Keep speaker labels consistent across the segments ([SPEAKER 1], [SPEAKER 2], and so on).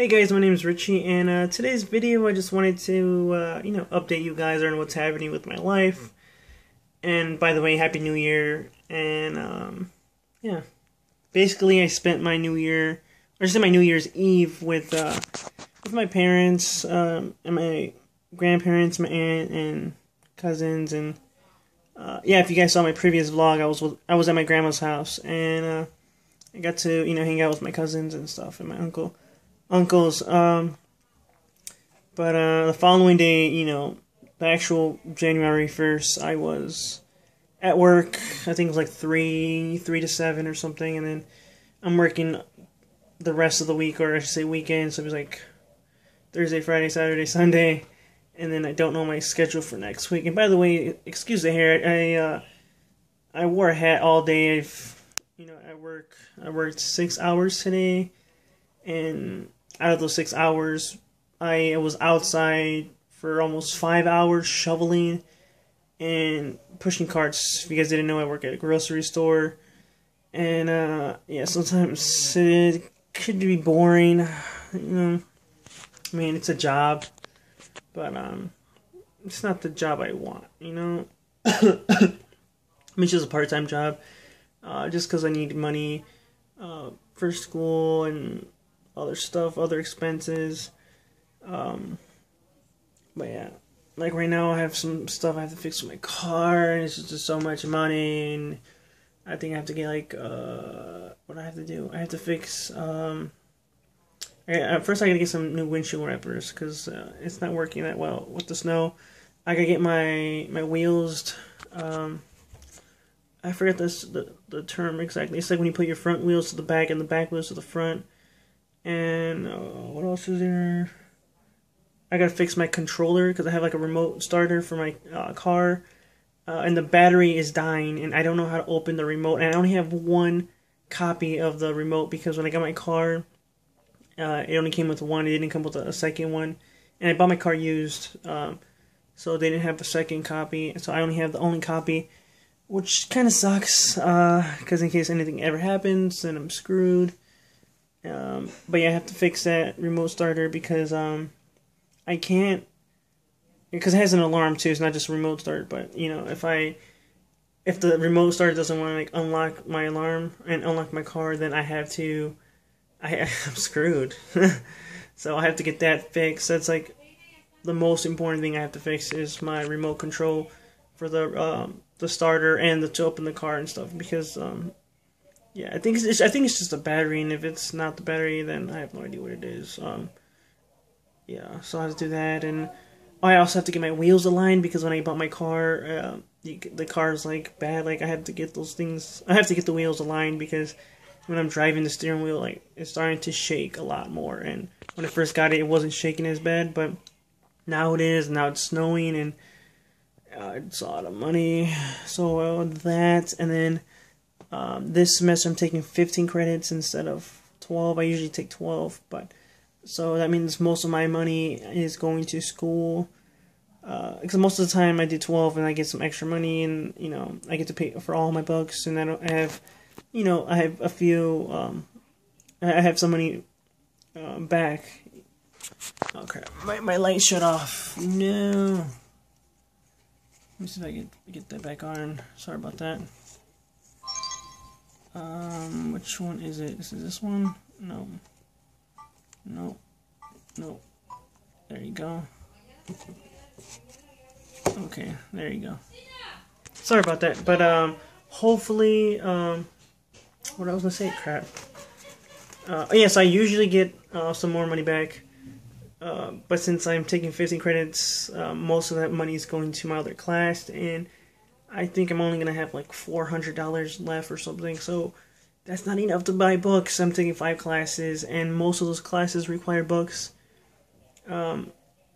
[SPEAKER 1] Hey guys, my name is Richy, and uh, today's video I just wanted to, uh, you know, update you guys on what's happening with my life. And by the way, Happy New Year, and um, yeah. Basically, I spent my New Year, or just my New Year's Eve with, uh, with my parents, um, and my grandparents, my aunt, and cousins, and, uh, yeah, if you guys saw my previous vlog, I was with, I was at my grandma's house, and, uh, I got to, you know, hang out with my cousins and stuff, and my uncle uncles. Um, but uh, the following day, you know, the actual January first, I was at work. I think it was like three, three to seven or something, and then I'm working the rest of the week, or I should say weekend. So it was like Thursday, Friday, Saturday, Sunday, and then I don't know my schedule for next week. And by the way, excuse the hair. I uh, I wore a hat all day. I've, you know, I work. I worked six hours today, and out of those six hours, I was outside for almost five hours shoveling and pushing carts. If you guys didn't know, I work at a grocery store. And, uh, yeah, sometimes it could be boring. You know, I mean, it's a job, but, um, it's not the job I want, you know? I mean, it's just a part time job, uh, just because I need money, uh, for school and other stuff, other expenses. Um, but yeah, like right now, I have some stuff I have to fix with my car, and it's just so much money, and I think I have to get like uh, what I have to do. I have to fix. Um, I, first, I gotta get some new windshield wipers because uh, it's not working that well with the snow. I gotta get my my wheels. Um, I forget this the the term exactly. It's like when you put your front wheels to the back and the back wheels to the front. And uh, what else is there? I gotta fix my controller because I have like a remote starter for my uh, car, uh, and the battery is dying, and I don't know how to open the remote. And I only have one copy of the remote because when I got my car, uh, it only came with one. It didn't come with a, second one, and I bought my car used, um, so they didn't have a second copy. So I only have the only copy, which kind of sucks. Because uh, in case anything ever happens, then I'm screwed. Um, but yeah, I have to fix that remote starter because um, I can't because it has an alarm too. It's not just a remote start, but you know, if I if the remote start doesn't want to like unlock my alarm and unlock my car, then I have to I I'm screwed. so I have to get that fixed. That's like the most important thing I have to fix is my remote control for the um, the starter and the to open the car and stuff because um, yeah, I think it's, I think it's just a battery, and if it's not the battery, then I have no idea what it is. Um, yeah, so I have to do that, and I also have to get my wheels aligned because when I bought my car, uh, the, the car's like bad. Like I have to get those things. I have to get the wheels aligned because when I'm driving the steering wheel, like it's starting to shake a lot more. And when I first got it, it wasn't shaking as bad, but now it is. Now it's snowing, and uh, it's a lot of money. So uh, that, and then um, this semester I'm taking 15 credits instead of 12. I usually take 12, but so that means most of my money is going to school. Because uh, most of the time I do 12 and I get some extra money and, you know, I get to pay for all my books and I, don't, I have, you know, I have a few, um, I have some money uh, back. Okay, my, my light shut off. No. Let me see if I can get that back on. Sorry about that. Um, which one is it? Is it this one? No. No. No. There you go. Okay, there you go. Sorry about that, but um, hopefully, um, what I was gonna say, crap. Uh, yes, I usually get uh, some more money back, uh, but since I'm taking 15 credits, uh, most of that money is going to my other class, and I think I'm only gonna have like four hundred dollars left or something. So that's not enough to buy books. I'm taking five classes, and most of those classes require books. Um,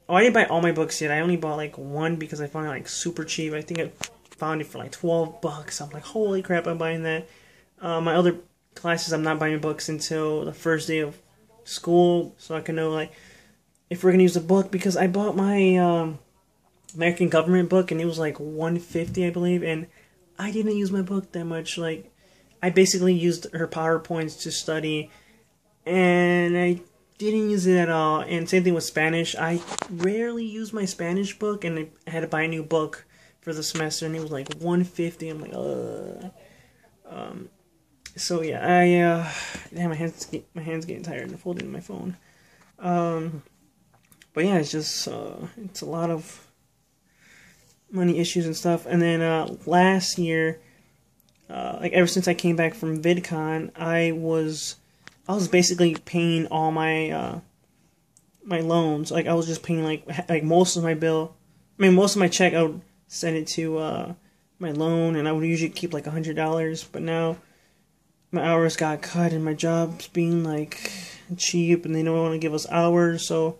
[SPEAKER 1] oh, I didn't buy all my books yet. I only bought like one because I found it like super cheap. I think I found it for like twelve bucks. I'm like, holy crap, I'm buying that. Uh, my other classes, I'm not buying books until the first day of school, so I can know like if we're gonna use a book because I bought my um, American government book and it was like 150 I believe and I didn't use my book that much like I basically used her powerpoints to study and I didn't use it at all. And same thing with Spanish. I rarely use my Spanish book, and I had to buy a new book for the semester, and it was like 150. I'm like, uh. Um, so yeah, I uh, damn my hands get, my hands getting tired and folding my phone. Um, but yeah, it's just uh, it's a lot of money issues and stuff. And then uh, last year, uh, like ever since I came back from VidCon, I was I was basically paying all my uh, my loans. Like I was just paying like like most of my bill. I mean, most of my check I would send it to uh, my loan, and I would usually keep like a hundred dollars. But now my hours got cut, and my job's being like cheap, and they don't want to give us hours, so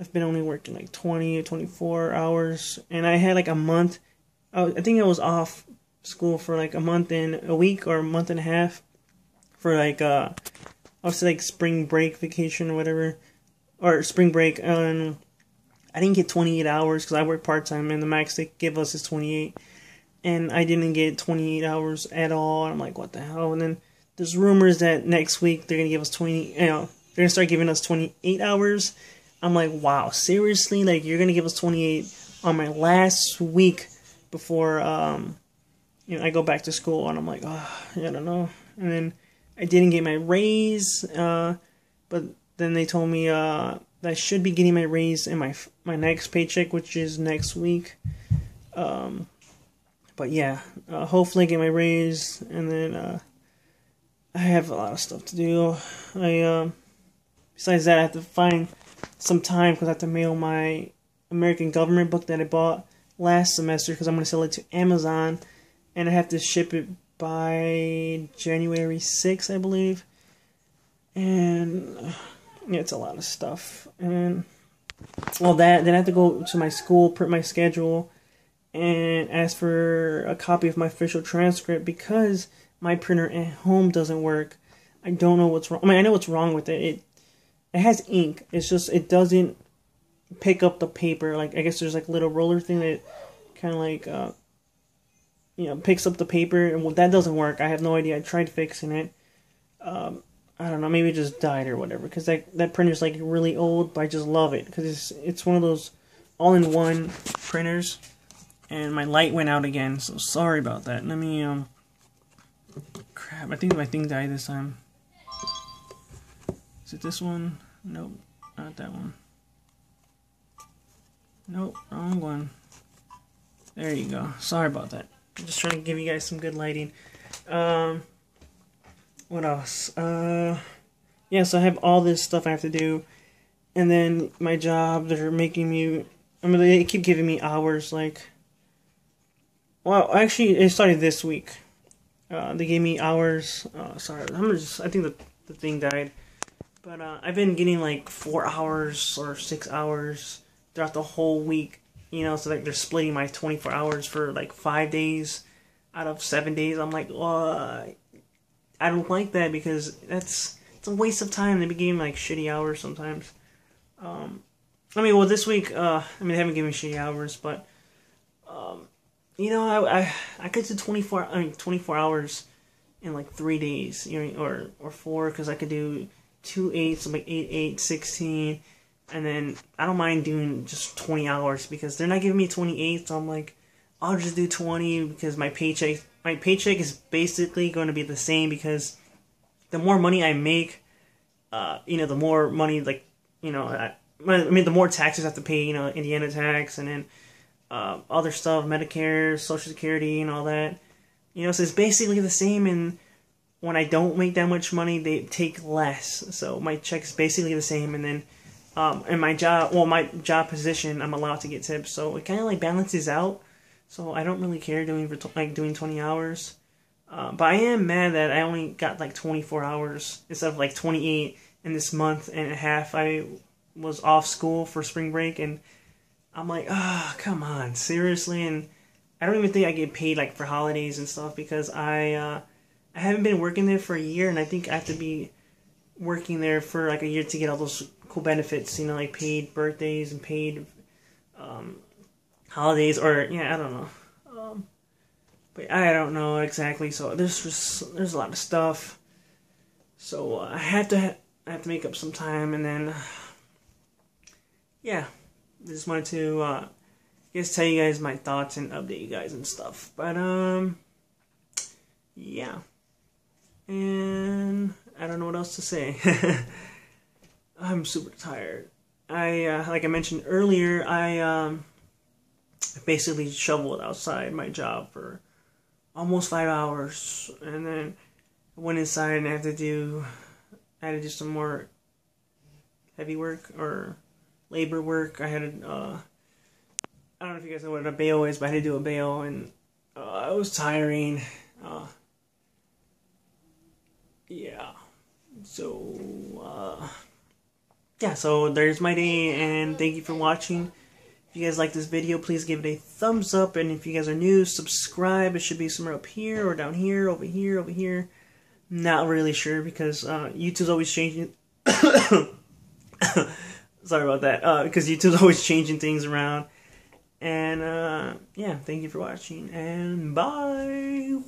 [SPEAKER 1] I've been only working like 20 or 24 hours, and I had like a month. I think I was off school for like a month and a week or a month and a half for like uh, I was like spring break vacation or whatever, or spring break. And I didn't get 28 hours because I work part time, and the max they give us is 28, and I didn't get 28 hours at all. I'm like, what the hell? And then there's rumors that next week they're gonna give us 20. You know, they're gonna start giving us 28 hours I'm like, wow, seriously? Like, you're gonna give us 28 on my last week before, um, you know, I go back to school, and I'm like, oh, I don't know. And then I didn't get my raise, uh, but then they told me uh, that I should be getting my raise in my my next paycheck, which is next week. Um, but yeah, uh, hopefully I get my raise, and then uh, I have a lot of stuff to do. I uh, besides that, I have to find some time because I have to mail my American government book that I bought last semester because I'm going to sell it to Amazon and I have to ship it by January 6th, I believe. And yeah, it's a lot of stuff. And all that then I have to go to my school, print my schedule, and ask for a copy of my official transcript because my printer at home doesn't work. I don't know what's wrong. I mean, I know what's wrong with it. It it has ink. It's just it doesn't pick up the paper. Like I guess there's like a little roller thing that kind of like uh, you know picks up the paper, and well, that doesn't work. I have no idea. I tried fixing it. Um, I don't know. Maybe it just died or whatever. Because that that printer's like really old, but I just love it because it's it's one of those all-in-one printers. And my light went out again, so sorry about that. Let me um. Crap! I think my thing died this time. Is it this one? Nope, not that one. Nope, wrong one. There you go. Sorry about that. I'm just trying to give you guys some good lighting. Um, what else? Uh, yeah, so I have all this stuff I have to do. And then my job, they're making me, I mean, they keep giving me hours, like, well, actually, it started this week. Uh, they gave me hours. Uh, sorry, I'm just, I think the, the thing died. But uh, I've been getting like four hours or six hours throughout the whole week. You know, so like they're splitting my 24 hours for like five days out of seven days. I'm like, uh, I don't like that because that's it's a waste of time. They be giving like shitty hours sometimes. Um, I mean, well, this week, uh, I mean, they haven't given me shitty hours, but um, you know, I, I I could do 24. I mean, 24 hours in like three days, you know, or or four because I could do two eights, so like eight, eight, 16. And then I don't mind doing just 20 hours because they're not giving me 28, so I'm like, I'll just do 20 because my paycheck, my paycheck is basically going to be the same because the more money I make, uh, you know, the more money, like, you know, I, I mean, the more taxes I have to pay, you know, Indiana tax and then uh, other stuff, Medicare, Social Security, and all that. You know, so it's basically the same, and when I don't make that much money, they take less. So my check is basically the same, and then um, in my job, well, my job position, I'm allowed to get tips. So it kind of like balances out. So I don't really care doing like doing 20 hours. Uh, but I am mad that I only got like 24 hours instead of like 28 in this month and a half. I was off school for spring break, and I'm like, ah, oh, come on, seriously. And I don't even think I get paid like for holidays and stuff because I. Uh, I haven't been working there for a year, and I think I have to be working there for like a year to get all those cool benefits. You know, like paid birthdays and paid um, holidays, or yeah, I don't know. Um, but I don't know exactly. So there's just there's a lot of stuff. So uh, I have to. Ha- I have to make up some time, and then yeah, I just wanted to uh, guess tell you guys my thoughts and update you guys and stuff. But um, else to say. I'm super tired. I uh, like I mentioned earlier, I um, basically shoveled outside my job for almost five hours, and then I went inside and I had to do I had to do some more heavy work or labor work. I had to, uh, I don't know if you guys know what a bale is, but I had to do a bale, and uh, it was tiring. Uh, yeah. So, uh, yeah, so there's my day, and thank you for watching. If you guys like this video, please give it a thumbs up, and if you guys are new, subscribe. It should be somewhere up here, or down here, over here, over here. Not really sure, because uh, YouTube's always changing. Sorry about that, uh, because YouTube's always changing things around. And, uh, yeah, thank you for watching, and bye!